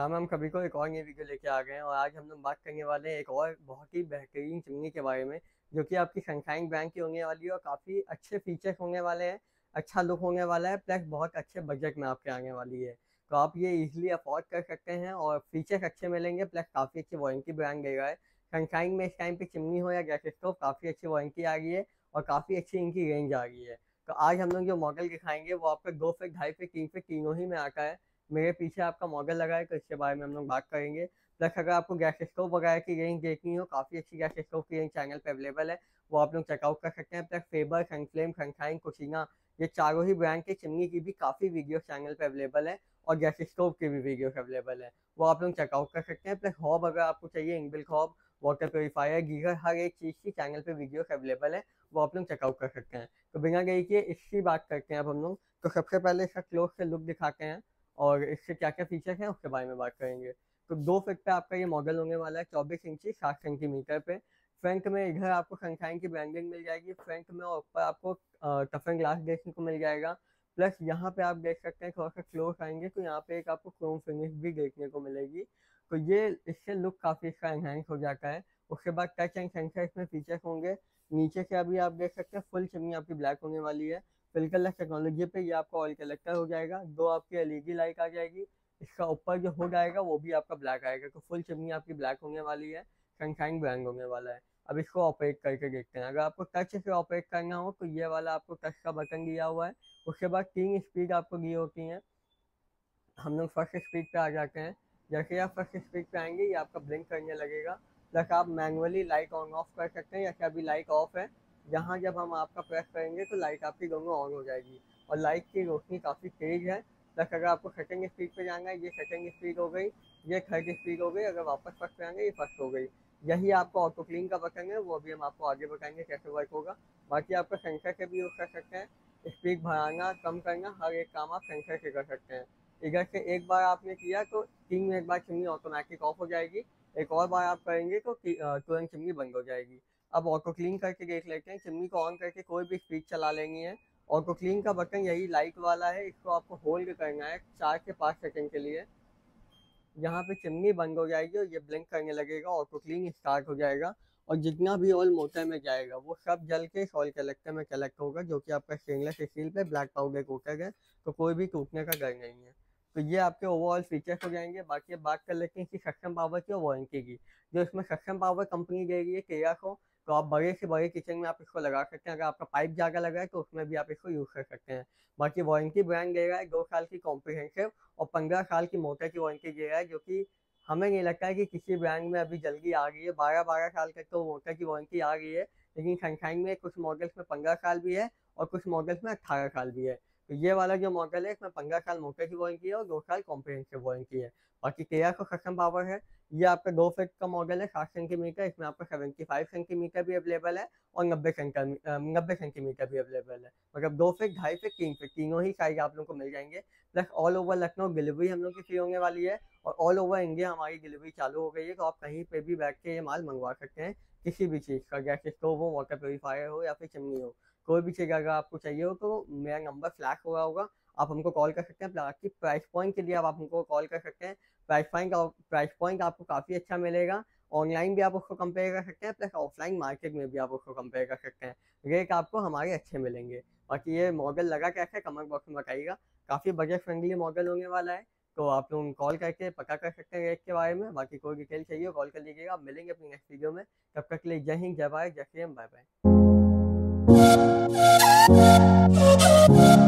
राम राम कभी को एक और नई वीडियो लेके आ गए हैं और आज हम लोग बात करने वाले हैं एक और बहुत ही बेहतरीन चिमनी के बारे में, जो कि आपकी सनशाइन ब्रांड की होने वाली है और काफ़ी अच्छे फीचर्स होने वाले हैं अच्छा लुक होने वाला है प्लस बहुत अच्छे बजट में आपके आने वाली है। तो आप ये इजीली अफोर्ड कर सकते हैं और फीचर्स अच्छे मिलेंगे प्लस काफ़ी अच्छी वारंटी ब्रांड देगा है। सनशाइन में इस टाइम पे चिमनी हो या गैस स्टोव काफ़ी अच्छी वारंटी आ गई है और काफ़ी अच्छी इनकी रेंज आ गई है। तो आज हम लोग जो मॉडल दिखाएँगे, वो आपका दो फिट, ढाई फिट, तीन फिट, तीनों ही में आता है। मेरे पीछे आपका मॉडल लगा है तो इसके बारे में हम लोग बात करेंगे। प्लस अगर आपको गैस स्टोव वगैरह की रेंज देखनी हो, काफ़ी अच्छी गैस स्टोव की रेंज चैनल पे अवेलेबल है, वो आप लोग चेकआउट कर सकते हैं। Plus Faber Sunflame Sunshine Kutchina, ये चारों ही ब्रांड के चिमनी की भी काफ़ी वीडियो चैनल पे अवेलेबल है और गैस स्टोव की भी वीडियो अवेलेबल है, वो आप लोग चेकआउट कर सकते हैं। प्लस हॉब अगर आपको चाहिए, inbuilt hob, water purifier geyser हर एक चीज़ की चैनल पे वीडियो अवेलेबल है, वो आप लोग चेकआउट कर सकते हैं। तो बिना गई कि इसकी बात करते हैं अब हम लोग। तो सबसे पहले इसका क्लोज से लुक दिखाते हैं। और इससे क्या क्या फीचर्स हैं, उसके बारे में बात करेंगे। तो दो फिट पे आपका ये मॉडल होने वाला है, चौबीस इंची साठ सेंटीमीटर पे। फ्रंट में इधर आपको सनशाइन की ब्रांडिंग मिल जाएगी। फ्रंट में और ऊपर आपको टफन ग्लास देखने को मिल जाएगा। प्लस यहाँ पे आप देख सकते हैं थोड़ा सा क्लोज आएँगे तो यहाँ पे एक आपको क्रोम फिनिश भी देखने को मिलेगी। तो ये, इससे लुक काफ़ी इसका एनहेंस हो जाता है। उसके बाद टच एंड सेंसर इसमें फीचर्स होंगे। नीचे से अभी आप देख सकते हैं फुल चिमनी आपकी ब्लैक होने वाली है। फिलकल टेक्नोलॉजी पे ये आपका ऑयल कलेक्टर हो जाएगा, दो आपकी एलईडी लाइट आ जाएगी, इसका ऊपर जो हो जाएगा वो भी आपका ब्लैक आएगा तो फुल चिमनी आपकी ब्लैक होने वाली है सनशाइन ब्रांड होने वाला है। अब इसको ऑपरेट करके देखते हैं, अगर आपको टच से ऑपरेट करना हो तो ये वाला आपको टच का बटन दिया हुआ है, उसके बाद तीन स्पीड आपको दी होती हैं। हम लोग फ़र्स्ट स्पीड पे आ जाते हैं, जैसे आप फ़र्स्ट स्पीड पे आएँगे, ये आपका ब्लिंक करने लगेगा, प्लस आप मैनुअली लाइट ऑन ऑफ़ कर सकते हैं जैसे अभी लाइट ऑफ़ है यहाँ जब हम आपका प्रेस करेंगे तो लाइट आपकी दोनों ऑन हो जाएगी। और लाइट की रोशनी काफ़ी तेज़ है। प्लस अगर आपको सेकेंड स्पीड पे जाना है, ये सेकेंड स्पीड हो गई, ये थर्ड स्पीड हो गई, अगर वापस फ़र्स्ट पे आएँगे, ये फ़र्स्ट हो गई। यही आपको ऑटो क्लीन का बटन है, वो भी हम आपको आगे बताएँगे कैसे वर्क होगा। बाकी आपका सेंसर से भी यूज़ कर सकते हैं। स्पीड बढ़ाना, कम करना, हर एक काम आप सेंसर से कर सकते हैं। इधर से एक बार आपने किया तो तीन मिनट बाद चिमनी ऑटोमेटिक ऑफ़ हो जाएगी। एक और बार आप करेंगे तो तुरंत चिमनी बंद हो जाएगी। अब ऑटो क्लीन करके देख लेते हैं, चिमनी को ऑन करके कोई भी स्पीड चला लेंगे हैं। ऑटो क्लीन का बटन यही लाइट वाला है, इसको आपको होल्ड करना है चार से पाँच सेकेंड के लिए। यहाँ पे चिमनी बंद हो जाएगी और ये ब्लिंक करने लगेगा ऑटो क्लीन स्टार्ट हो जाएगा। और जितना भी ऑयल मोटर में जाएगा, वो सब जल के इस ऑयल कलेक्टर में कलेक्ट होगा, जो कि आपका स्टेनलेस स्टील पे ब्लैक पाउडर कोटर है तो कोई भी टूटने का डर नहीं है। तो ये आपके ओवरऑल फीचर्स हो जाएँगे। बाकी अब बात कर लेते हैं कि सक्षम पावर की और वारंटी की। जो इसमें सक्षम पावर कंपनी दे रही है केया को तो आप बड़े से बड़े किचन में आप इसको लगा सकते हैं। अगर आपका पाइप ज़्यादा लगा है तो उसमें भी आप इसको यूज़ कर सकते हैं। बाकी वारंटी ब्रांड दे रहा है, दो साल की कॉम्प्रिहेंसिव और पंद्रह साल की मोटर की वारंटी दे रहा है, जो कि हमें नहीं लगता है कि किसी ब्रांड में अभी जल्दी आ गई है। बारह बारह साल तक तो मोटर की वारंटी आ गई है, लेकिन सनशाइन में कुछ मॉडल्स में पंद्रह साल भी है और कुछ मॉडल्स में अट्ठारह साल भी है। तो ये वाला जो मॉडल है, इसमें पंद्रह साल मोटर की वारंटी है और दो साल कॉम्प्रिहेंसिव वारंटी है बाकी केया का कस्टम पावर है। ये आपका दो फिट का मॉडल है, साठ सेंटीमीटर इसमें आपका सेवेंटी फाइव सेंटीमीटर भी अवेलेबल है और नब्बे नब्बे सेंटीमीटर भी अवेलेबल है। मतलब दो फिट ढाई फिट तीन फिट तीनों ही साइज़ आप लोग को मिल जाएँगे। Plus all over Lucknow delivery हम लोग की फ्री होने वाली है और ऑल ओवर इंडिया हमारी डिलीवरी चालू हो गई है तो आप कहीं पे भी बैठ के ये माल मंगवा सकते हैं। किसी भी चीज़ का गैस स्टोव हो वाटर प्योरीफायर हो या फिर चिमनी हो। कोई भी चीज़ अगर आपको चाहिए हो तो मेरा नंबर फ्लैश हुआ होगा। आप हमको कॉल कर सकते हैं। प्लाट की प्राइस पॉइंट के लिए आप हमको कॉल कर सकते हैं। प्राइस पॉइंट प्राइस पॉइंट आपको काफ़ी अच्छा मिलेगा। ऑनलाइन भी आप उसको कंपेयर कर सकते हैं, प्लस ऑफलाइन मार्केट में भी आप उसको कंपेयर कर सकते हैं। रेट आपको हमारे अच्छे मिलेंगे। बाकी ये मॉडल लगा कैसे है, कमेंट बॉक्स में बताइएगा। काफ़ी बजट फ्रेंडली मॉडल होने वाला है तो आप लोग कॉल करके पता कर सकते हैं रेट के बारे में। बाकी कोई डिटेल चाहिए कॉल कर लीजिएगा। आप मिलेंगे अपनी नेक्स्ट वीडियो में। तब तक के लिए जय हिंद, जय भारत, जय Shri bye bye Oh, you.